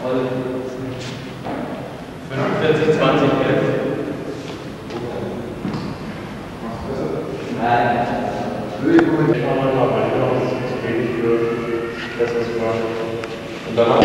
45, 20 Hertz. Nein. Ich schaue mal, weil ich glaube, das ist zu wenig für das, was ich mache. Und danach.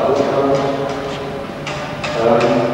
Thank you.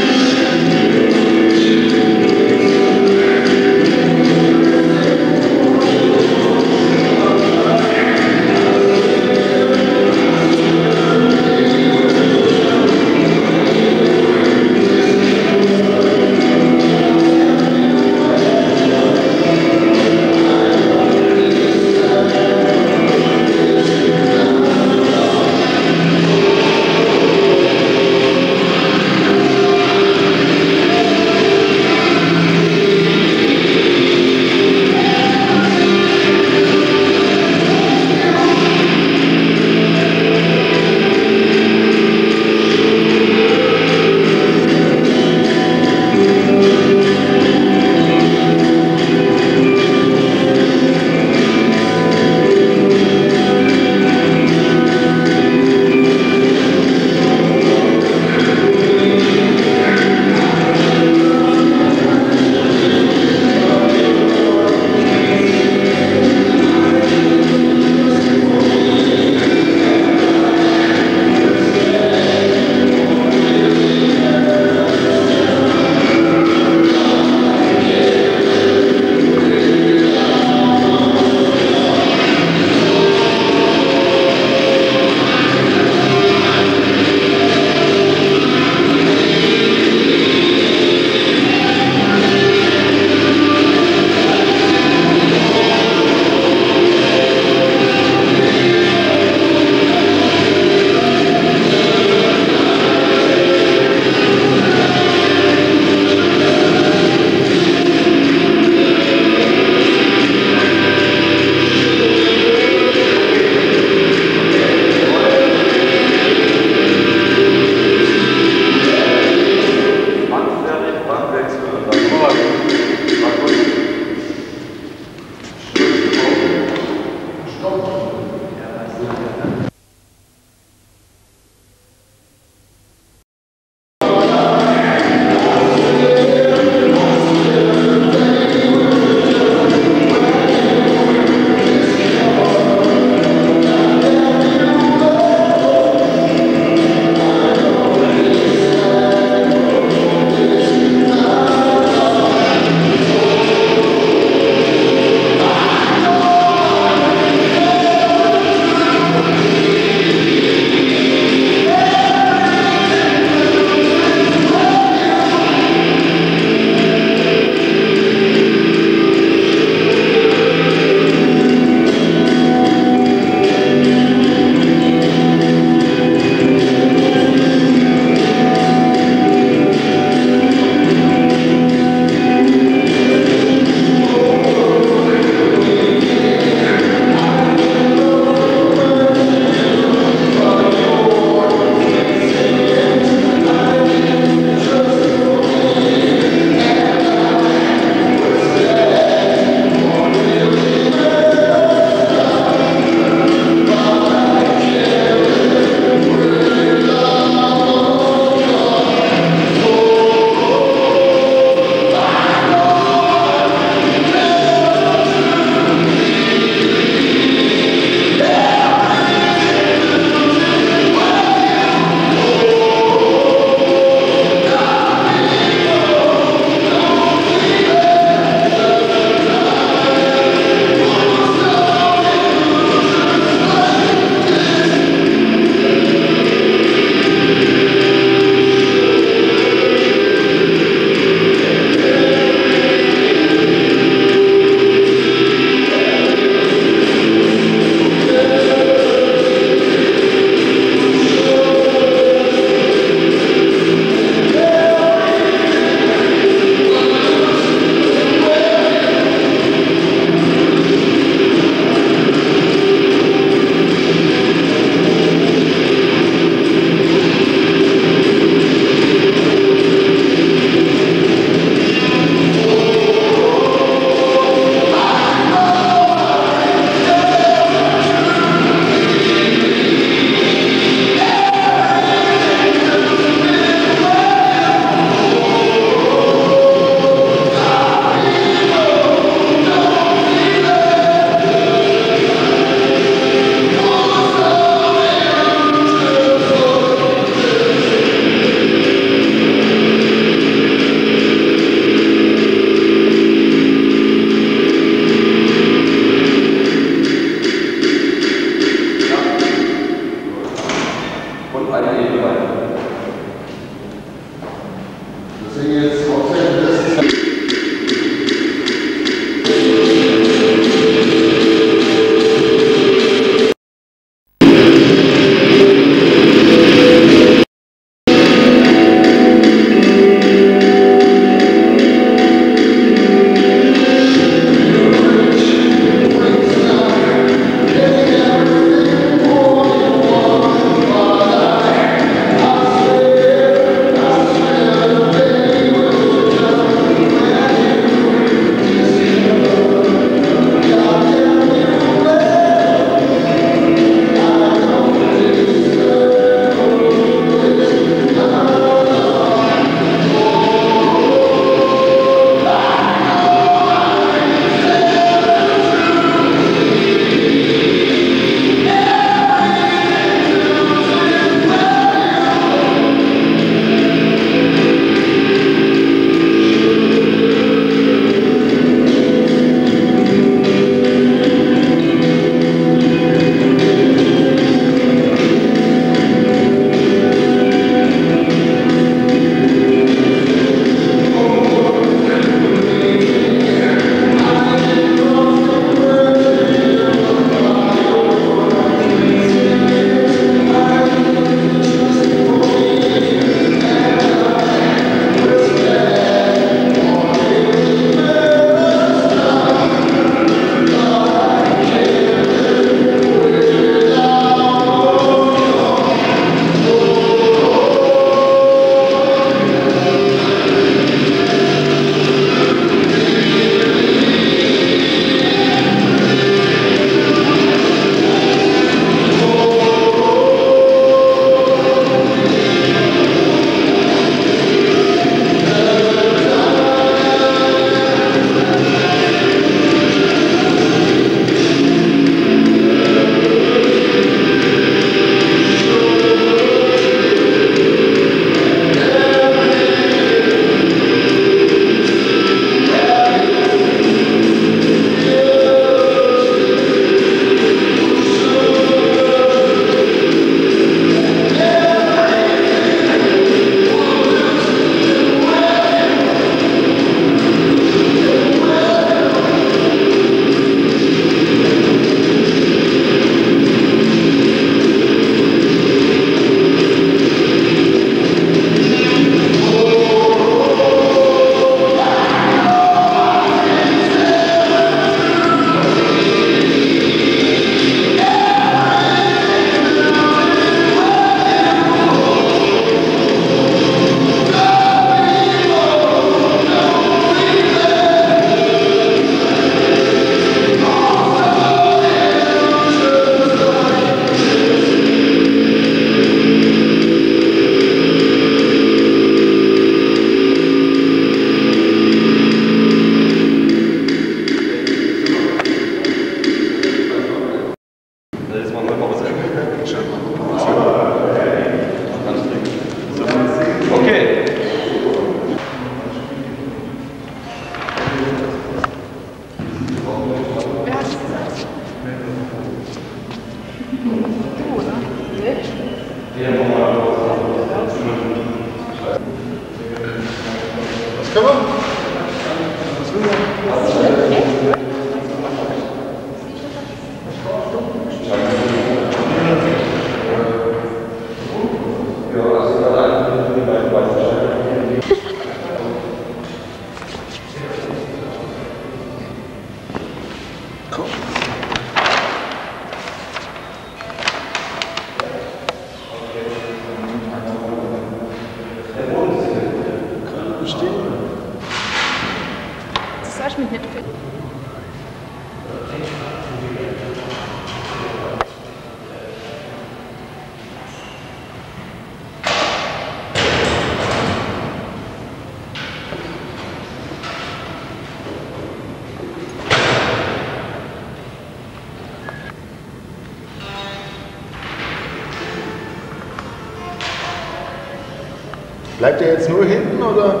Bleibt er jetzt nur hinten oder?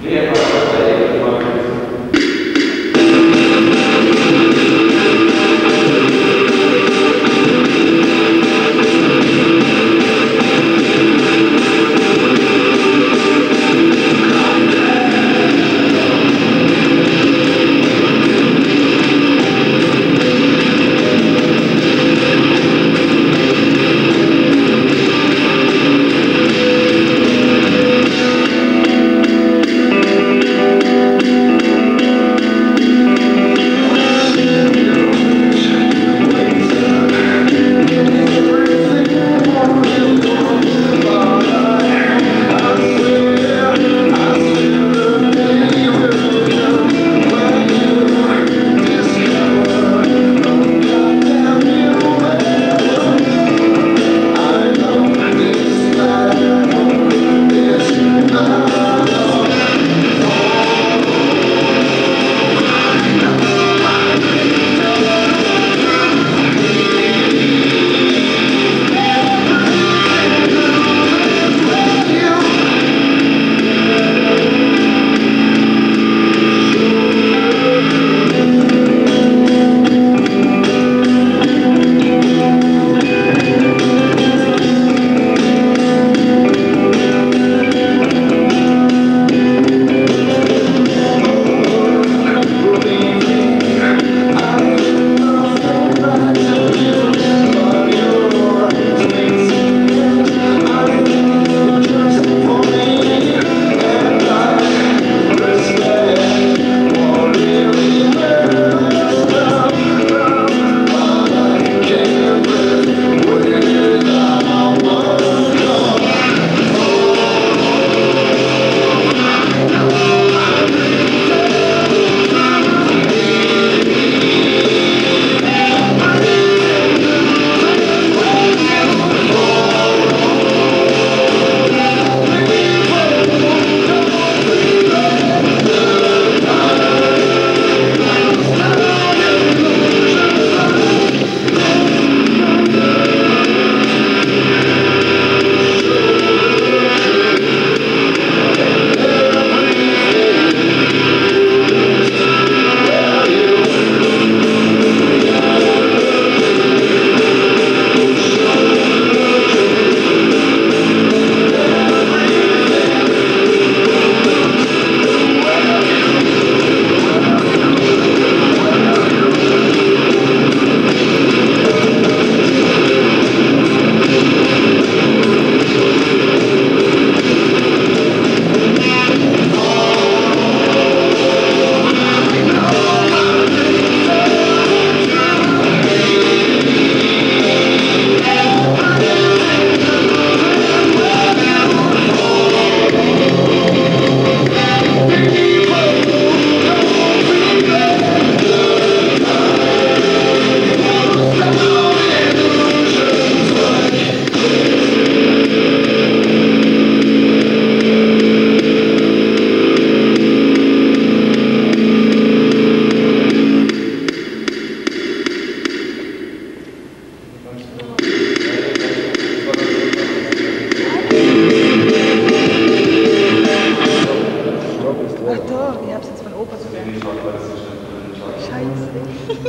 Nee, er kommt roupa suja. Scheiße.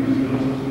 そう。